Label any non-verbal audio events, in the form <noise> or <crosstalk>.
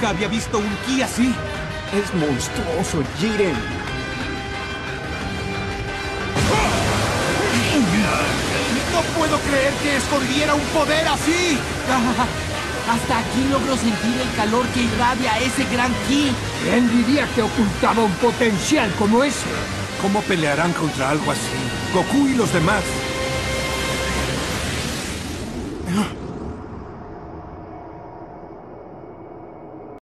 Nunca había visto un ki así. Es monstruoso, Jiren. No puedo creer que escondiera un poder así. <laughs> Hasta aquí logro sentir el calor que irradia ese gran ki. ¿Quién diría que ocultaba un potencial como ese? ¿Cómo pelearán contra algo así? Goku y los demás.